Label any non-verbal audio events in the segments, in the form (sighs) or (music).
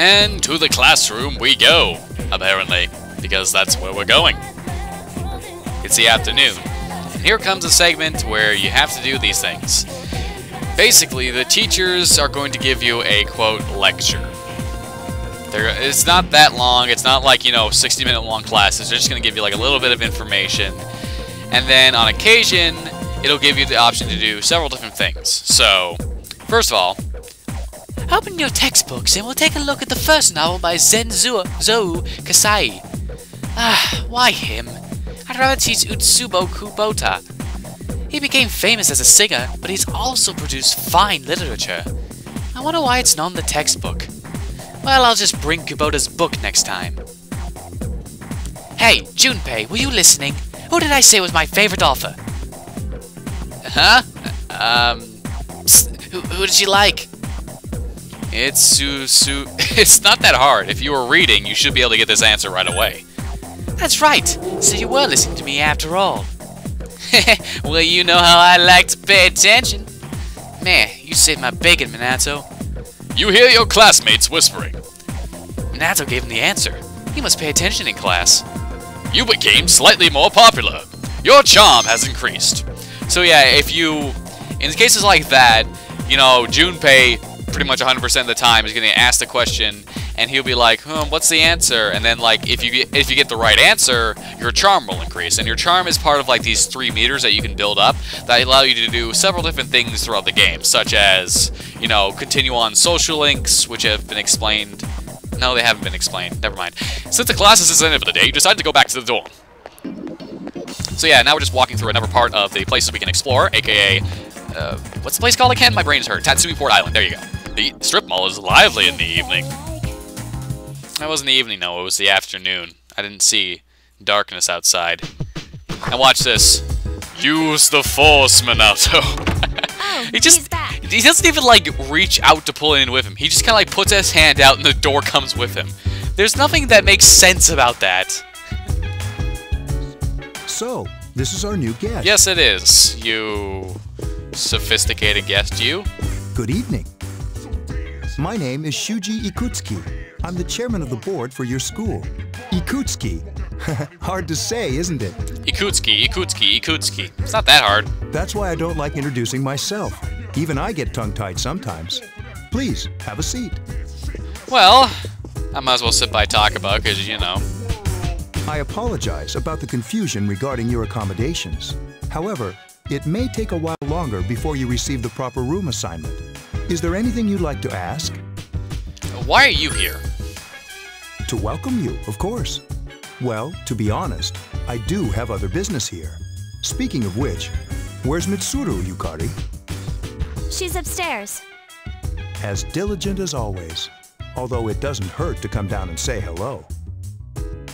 And to the classroom we go, apparently, because that's where we're going. It's the afternoon. And here comes a segment where you have to do these things. Basically, the teachers are going to give you a, quote, lecture. They're, it's not that long. It's not like, you know, 60 minute long classes. They're just going to give you like a little bit of information. And then on occasion, it'll give you the option to do several different things. So, first of all, Open your textbooks and we'll take a look at the first novel by Zenzu Zou Kasai. Ah, why him? I'd rather teach Utsubo Kubota. He became famous as a singer, but he's also produced fine literature. I wonder why it's not in the textbook. Well, I'll just bring Kubota's book next time. Hey, Junpei, were you listening? Who did I say was my favorite author? huh? (laughs) Um, Psst, who, who did you like? It's Su Su. (laughs) It's not that hard. If you were reading, you should be able to get this answer right away. That's right. So you were listening to me after all. (laughs) well, you know how I like to pay attention. Man, you saved my bacon, Minato. You hear your classmates whispering. Minato gave him the answer. He must pay attention in class. You became slightly more popular. Your charm has increased. So yeah, if you, in cases like that, you know, Junpei pretty much 100% of the time is going to ask the question, and he'll be like, "Hmm, what's the answer?" And then like if you get, if you get the right answer, your charm will increase, and your charm is part of like these three meters that you can build up that allow you to do several different things throughout the game, such as you know continue on social links, which have been explained. No, they haven't been explained. Never mind. Since the class is the end of the day, you decided to go back to the dorm. So yeah, now we're just walking through another part of the places we can explore, aka, uh, what's the place called again? My brain's hurt. Tatsumi Port Island. There you go. The strip mall is lively in the evening. That wasn't the evening, though. It was the afternoon. I didn't see darkness outside. And watch this. Use the force, Minato. Oh, (laughs) he just he doesn't even like reach out to pull in with him. He just kind of like puts his hand out and the door comes with him. There's nothing that makes sense about that. So, this is our new guest. Yes, it is. You sophisticated guest, you. Good evening. My name is Shuji Ikutsuki. I'm the chairman of the board for your school. Ikutsuki. (laughs) Hard to say, isn't it? Ikutsuki, Ikutsuki, Ikutsuki. It's not that hard. That's why I don't like introducing myself. Even I get tongue-tied sometimes. Please, have a seat. Well, I might as well sit by Takeba, because, you know. I apologize about the confusion regarding your accommodations. However, it may take a while longer before you receive the proper room assignment. Is there anything you'd like to ask? Why are you here? To welcome you, of course. Well, to be honest, I do have other business here. Speaking of which, where's Mitsuru, Yukari? She's upstairs. As diligent as always, although it doesn't hurt to come down and say hello.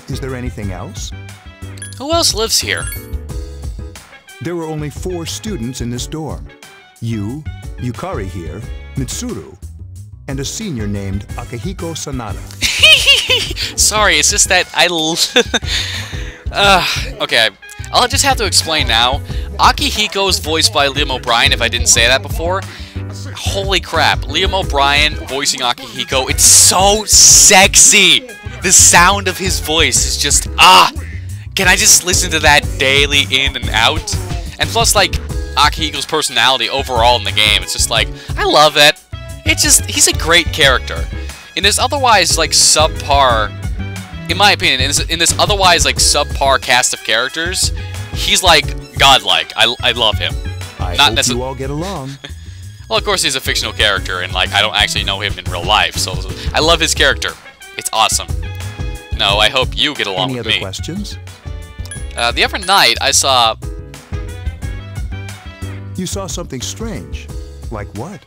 Is there anything else? Who else lives here? There were only four students in this dorm. You, Yukari here, Mitsuru, and a senior named Akihiko Sanada. (laughs) Sorry, it's just that I. (laughs) Uh, okay, I'll just have to explain now. Akihiko is voiced by Liam O'Brien, if I didn't say that before. Holy crap, Liam O'Brien voicing Akihiko, it's so sexy! The sound of his voice is just, ah! Can I just listen to that daily in and out? And plus, like, Akihiko's personality overall in the game, it's just like, I love it. It's just, he's a great character. In this otherwise, like, subpar, in my opinion, in this, in this otherwise, like, subpar cast of characters, he's, like, godlike. I, I love him. I Not hope you all get along. (laughs) Well, of course, he's a fictional character, and, like, I don't actually know him in real life, so I love his character. It's awesome. No, I hope you get along Any with other questions? Uh, the other night, I saw You saw something strange. Like what?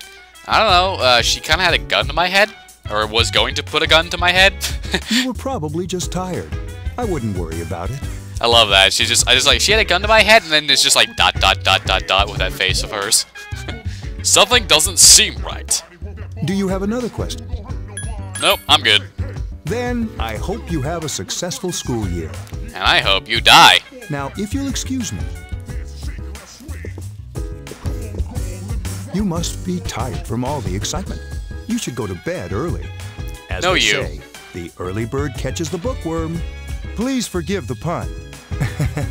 I don't know, uh, she kind of had a gun to my head? Or was going to put a gun to my head? (laughs) You were probably just tired. I wouldn't worry about it. I love that. She just, I just like, she had a gun to my head, and then it's just like dot, dot, dot, dot, dot with that face of hers. (laughs) Something doesn't seem right. Do you have another question? Nope, I'm good. Then I hope you have a successful school year. And I hope you die. Now, if you'll excuse me. You must be tired from all the excitement. You should go to bed early. As As No, they you. say, the early bird catches the bookworm. Please forgive the pun. (laughs)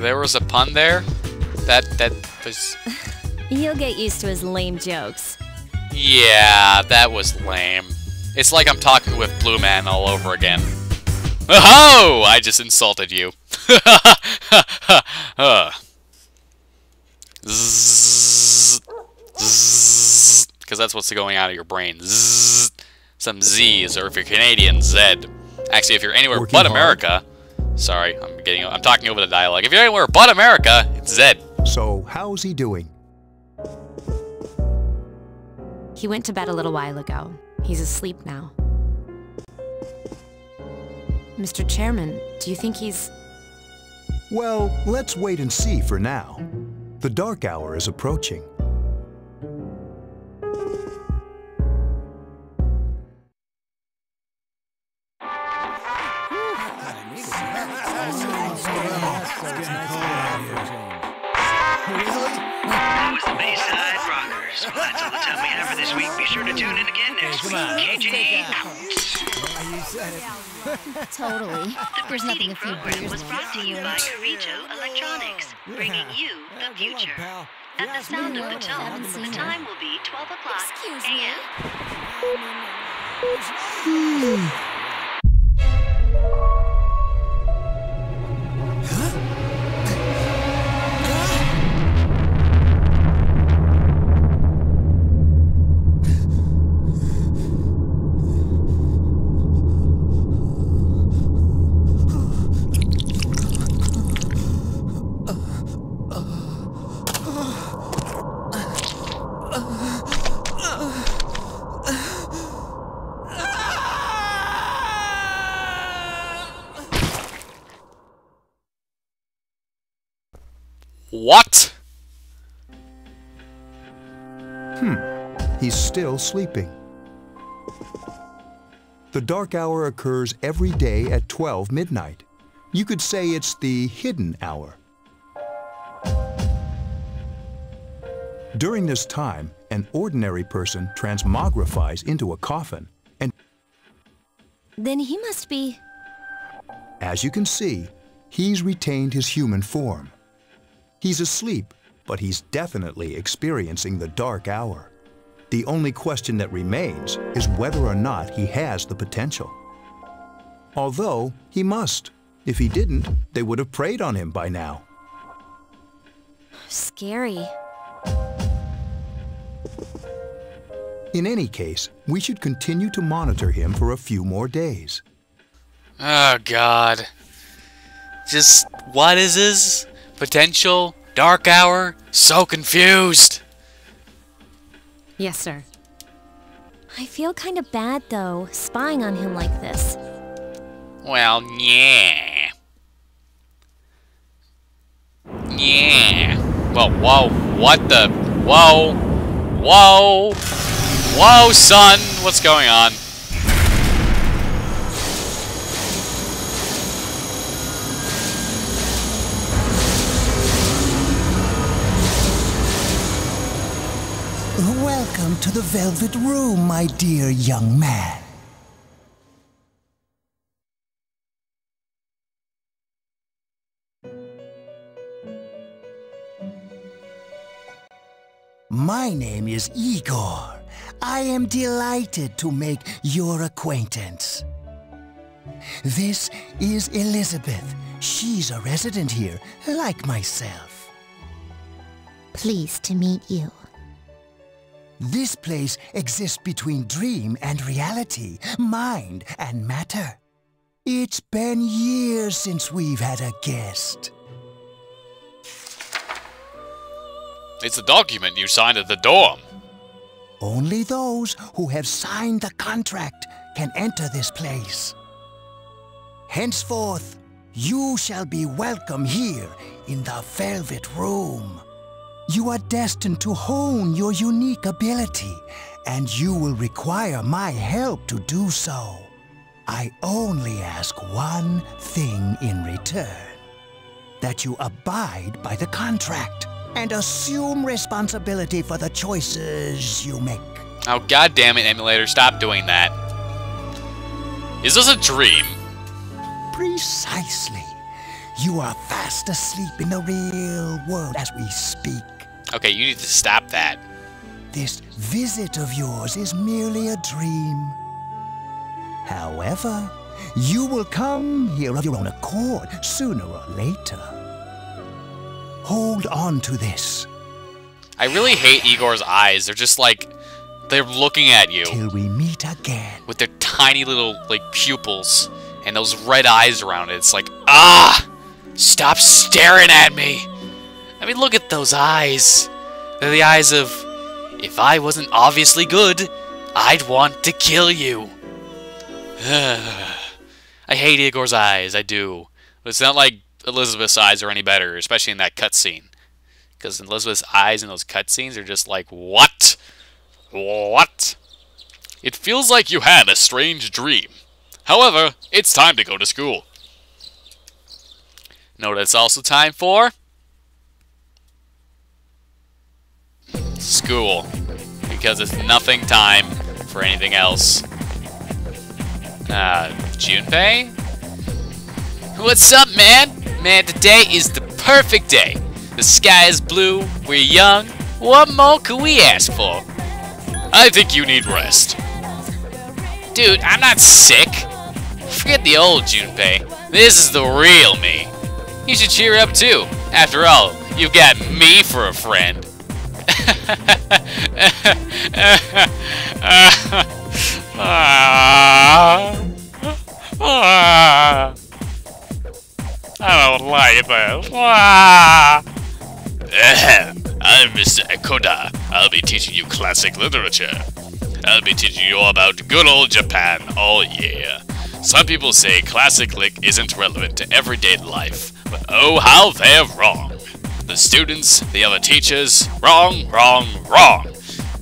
There was a pun there. That that was. (laughs) You'll get used to his lame jokes. Yeah, that was lame. It's like I'm talking with Blue Man all over again. Oh! I just insulted you. (laughs) uh. Because that's what's going out of your brain. Zzz. Some Z's, or if you're Canadian, Z. Actually, if you're anywhere Working but hard. America, sorry, I'm getting, I'm talking over the dialogue. If you're anywhere but America, it's Z. So, how's he doing? He went to bed a little while ago. He's asleep now. Mr. Chairman, do you think he's... Well, let's wait and see for now. The dark hour is approaching. That was the Bayside Rockers. Well, that's all the time we have for this week. Be sure to tune in again next week. KJ out. Totally. (laughs) The preceding program was brought to you by Kirijo Electronics, bringing you the future. At the sound of the tone, the time will be 12 o'clock Excuse me. a.m. What? Hmm. He's still sleeping. The dark hour occurs every day at 12 midnight. You could say it's the hidden hour. During this time, an ordinary person transmogrifies into a coffin, and Then he must be. as you can see, he's retained his human form. He's asleep, but he's definitely experiencing the dark hour. The only question that remains is whether or not he has the potential. Although, he must. If he didn't, they would have preyed on him by now. Scary. In any case, we should continue to monitor him for a few more days. Oh god. Just what is this? Potential? Dark hour? So confused. Yes, sir. I feel kind of bad, though, spying on him like this. Well, yeah. Yeah. Well, whoa. What the? Whoa. Whoa. Whoa, son. What's going on? Welcome to the Velvet Room, my dear young man. My name is Igor. I am delighted to make your acquaintance. This is Elizabeth. She's a resident here, like myself. Pleased to meet you. This place exists between dream and reality, mind and matter. It's been years since we've had a guest. It's the document you signed at the dorm. Only those who have signed the contract can enter this place. Henceforth, you shall be welcome here in the Velvet Room. You are destined to hone your unique ability, and you will require my help to do so. I only ask one thing in return that you abide by the contract and assume responsibility for the choices you make. Oh, god damn it, emulator. Stop doing that. Is this a dream? Precisely. You are fast asleep in the real world as we speak. Okay, you need to stop that. This visit of yours is merely a dream. However, you will come here of your own accord sooner or later. Hold on to this I really hate Igor's eyes. They're just like, they're looking at you till we meet again. with their tiny little, like, pupils and those red eyes around it. It's like, ah! Stop staring at me! I mean, look at those eyes. They're the eyes of, if I wasn't obviously good, I'd want to kill you. (sighs) I hate Igor's eyes, I do. But it's not like Elizabeth's eyes are any better, especially in that cutscene. Because Elizabeth's eyes in those cutscenes are just like, what? What? It feels like you had a strange dream. However, it's time to go to school. What it's also time for? School. Because it's nothing time for anything else. Uh, Junpei? What's up, man? Man, today is the perfect day. The sky is blue, we're young. What more could we ask for? I think you need rest. Dude, I'm not sick. Forget the old Junpei. This is the real me. You should cheer up too. After all, you've got me for a friend. I don't. Ah. (laughs) Ahem. I'm Mr. Ekoda. I'll be teaching you classic literature. I'll be teaching you all about good old Japan. all year. Some people say classic lit isn't relevant to everyday life, but oh how they're wrong. The students, the other teachers, wrong, wrong, wrong.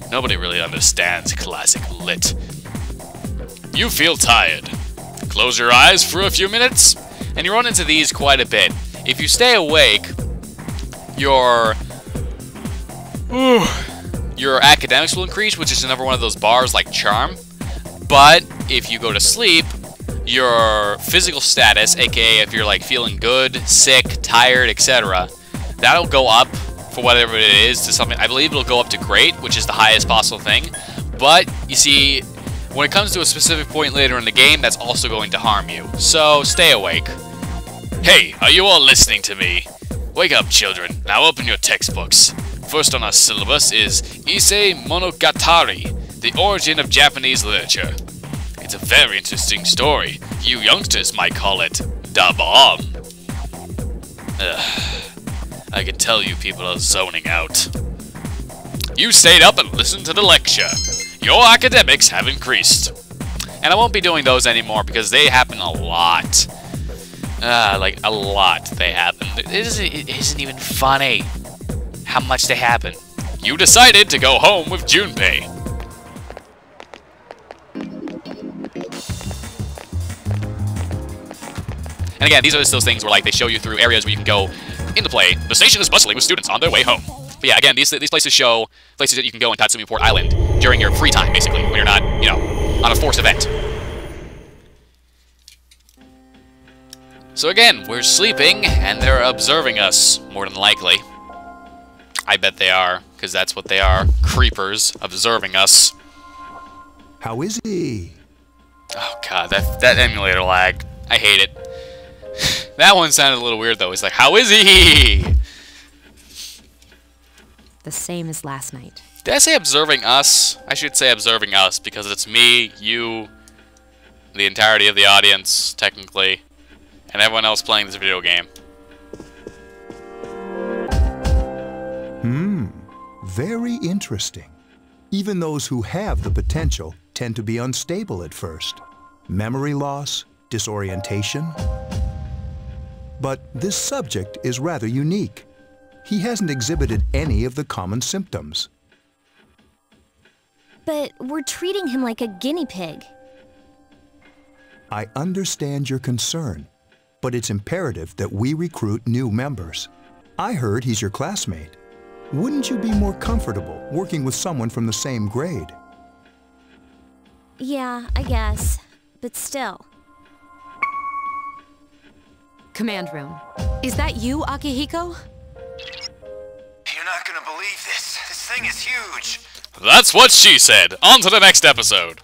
Nobody really understands classic lit. You feel tired. Close your eyes for a few minutes, and you run into these quite a bit. If you stay awake, your your academics will increase, which is another one of those bars like charm. But if you go to sleep, your physical status, aka if you're like feeling good, sick, tired, etc., that'll go up for whatever it is to something. I believe it'll go up to great, which is the highest possible thing. But you see, when it comes to a specific point later in the game, that's also going to harm you. So stay awake. Hey, are you all listening to me? Wake up, children. Now open your textbooks. First on our syllabus is Issei Monogatari, the origin of Japanese literature. It's a very interesting story. You youngsters might call it Da Bomb. Ugh. I can tell you people are zoning out. You stayed up and listened to the lecture. Your academics have increased. And I won't be doing those anymore because they happen a lot. Ah, like a lot they happen. It isn't, it isn't even funny how much they happen. You decided to go home with Junpei. And again, these are just those things where like they show you through areas where you can go into play. The station is bustling with students on their way home. But yeah, again, these these places show places that you can go in Tatsumi Port Island during your free time, basically, when you're not, you know, on a forced event. So again, we're sleeping, and they're observing us, more than likely. I bet they are, because that's what they are. Creepers observing us. How is he? Oh god, that, that emulator lag. I hate it. That one sounded a little weird though. He's like, how is he? The same as last night. Did I say observing us? I should say observing us because it's me, you, the entirety of the audience, technically, and everyone else playing this video game. Hmm, very interesting. Even those who have the potential tend to be unstable at first. Memory loss, disorientation. But this subject is rather unique. He hasn't exhibited any of the common symptoms. But we're treating him like a guinea pig. I understand your concern, but it's imperative that we recruit new members. I heard he's your classmate. Wouldn't you be more comfortable working with someone from the same grade? Yeah, I guess. but still. Command room. Is that you, Akihiko? You're not gonna believe this. This thing is huge. That's what she said. On to the next episode.